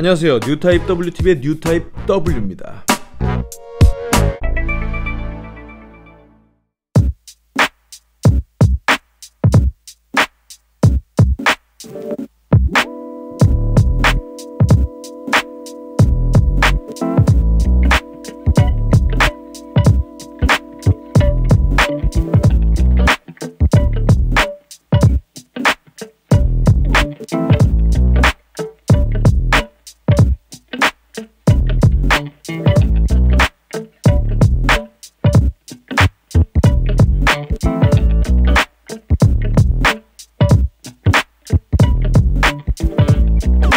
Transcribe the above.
안녕하세요. 뉴타입 WTV의 뉴타입 W입니다. Bye.